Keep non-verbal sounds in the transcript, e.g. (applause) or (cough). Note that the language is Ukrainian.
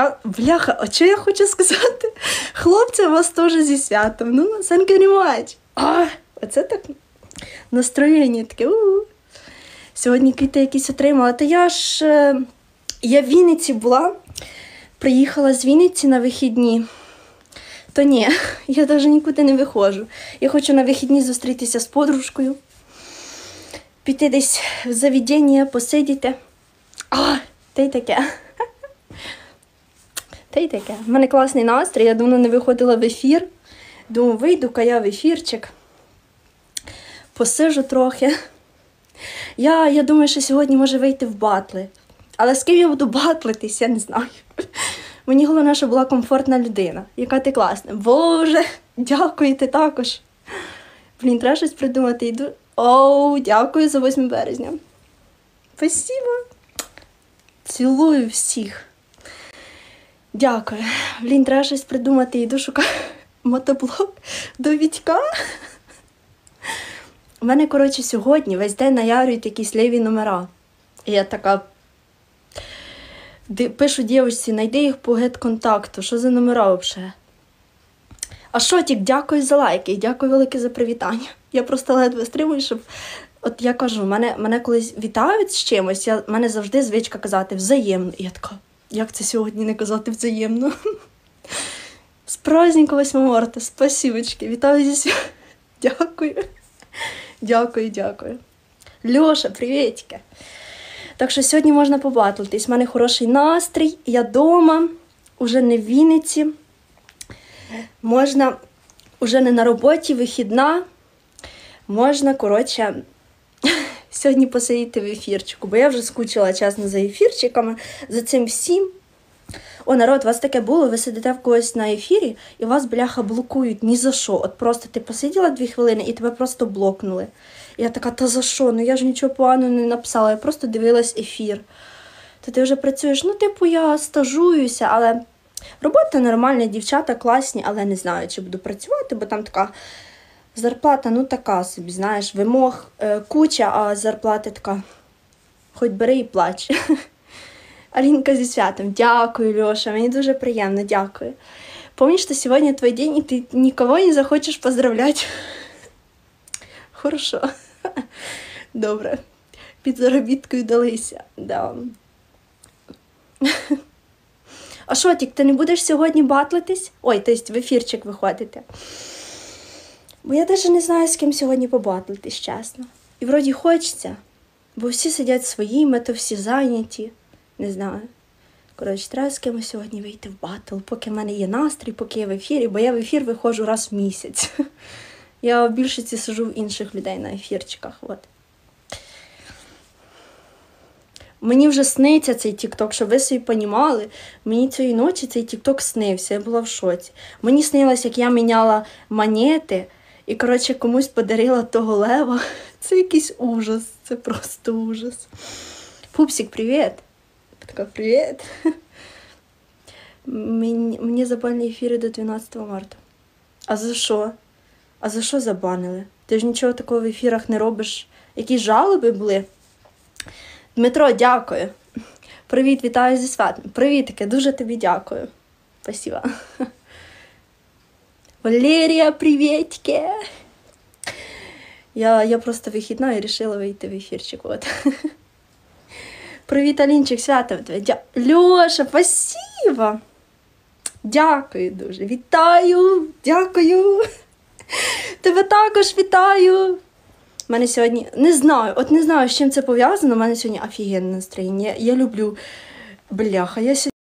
А, бляха, а що я хочу сказати? Хлопці, вас теж зі святом. Ну, thank you very. А, оце так настроєння таке. у Сьогодні квіти якісь отримала. Та я ж е, я в Вінниці була, приїхала з Вінниці на вихідні. То ні, (laughs) я навіть нікуди не виходжу. Я хочу на вихідні зустрітися з подружкою, піти десь в заведення, посидіти. А, та й таке. Та таке. У мене класний настрій, я давно не виходила в ефір. Думаю, вийду-ка я в ефірчик, посижу трохи. Я, я думаю, що сьогодні може вийти в батли. Але з ким я буду батлитись, я не знаю. Мені головне, щоб була комфортна людина, яка ти класна. Боже, дякую, ти також. Блін, треба щось придумати. Йду. Оу, дякую за 8 березня. Спасибо. Цілую всіх. Дякую. Блін, треба щось придумати. Йду шукати мотоблок до Вітька. У мене, коротше, сьогодні весь день наярюють якісь ліві номера. І я така пишу дівчинці, знайди їх по гет-контакту. Що за номера взагалі? А Шотік, дякую за лайки і дякую велике за привітання. Я просто ледве стримую, щоб. От я кажу, мене, мене колись вітають з чимось, я, мене завжди звичка казати взаємно. І я така, як це сьогодні не казати взаємно? З праздником 8 марта, спасибочки, вітаю зі свят. Дякую. Дякую, дякую. Льоша, привітики. Так що сьогодні можна побатлитись. У мене хороший настрій, я вдома, уже не в Вінниці. Можна уже не на роботі, вихідна. Можна, коротше, сьогодні посидіти в ефірчику, бо я вже скучила чесно за ефірчиками, за цим всім. О, народ, у вас таке було, ви сидите в когось на ефірі і вас, бляха, блокують ні за що. От просто ти посиділа дві хвилини і тебе просто блокнули. Я така, та за що? Ну я ж нічого поганого не написала, я просто дивилась ефір. То ти вже працюєш, ну, типу, я стажуюся, але робота нормальна, дівчата класні, але не знаю, чи буду працювати, бо там така зарплата, ну така собі, знаєш, вимог е, куча, а зарплата така. Хоч бери і плач. (laughs) Алінка зі святом. Дякую, Льоша. Мені дуже приємно, дякую. Помнишь, что сегодня твой день, и ты никого не захочешь поздравлять. (laughs) Хорошо. (laughs) Добре. Під заробіткою далися. Да. А Шотік, ти не будеш сьогодні батлитись? Ой, то есть в ефірчик виходити. Бо я навіть не знаю, з ким сьогодні побатлитись, чесно. І вроді хочеться, бо всі сидять своїми, то всі зайняті. Не знаю. Коротше, треба з кимось сьогодні вийти в батл, поки в мене є настрій, поки я в ефірі, бо я в ефір виходжу раз в місяць. (laughs) Я в більшості сижу в інших людей на ефірчиках. От. Мені вже сниться цей тікток, щоб ви собі понімали. Мені цієї ночі цей тікток снився, я була в шоці. Мені снилось, як я міняла монети і, коротше, комусь подарила того лева. (laughs) Це якийсь ужас, це просто ужас. Пупсик, привіт! Така, привіт. (laughs) Мені, мені забанили ефіри до 12 марта. А за що? А за що забанили? Ти ж нічого такого в ефірах не робиш. Якісь жалоби були? Дмитро, дякую. Привіт, вітаю зі святом. Привітки, дуже тобі дякую. Спасибо. (laughs) Валерія, привітки. Я, я просто вихідна і вирішила вийти в ефірчик. От. Привіт, Алінчик, свято. Дя... Льоша, спасибо. Дякую дуже. Вітаю, дякую. Тебе також вітаю. У мене сьогодні не знаю, от не знаю, з чим це пов'язано. У мене сьогодні офігенне настроєння. Я, люблю. Бляха, я.